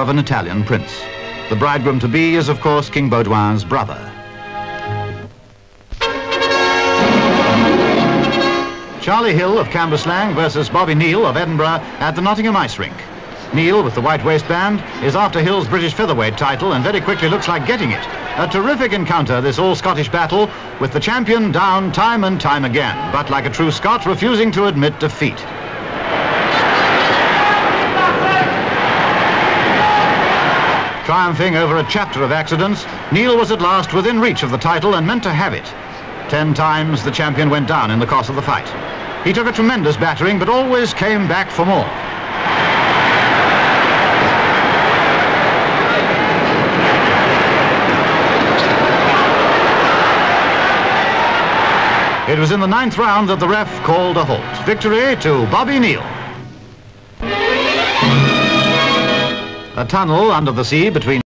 of an Italian prince. The bridegroom-to-be is, of course, King Baudouin's brother. Charlie Hill of Cambuslang versus Bobby Neill of Edinburgh at the Nottingham Ice Rink. Neill, with the white waistband, is after Hill's British featherweight title and very quickly looks like getting it. A terrific encounter, this all-Scottish battle, with the champion down time and time again, but like a true Scot, refusing to admit defeat. Triumphing over a chapter of accidents, Neill was at last within reach of the title and meant to have it. Ten times the champion went down in the course of the fight. He took a tremendous battering, but always came back for more. It was in the ninth round that the ref called a halt. Victory to Bobby Neill. A tunnel under the sea between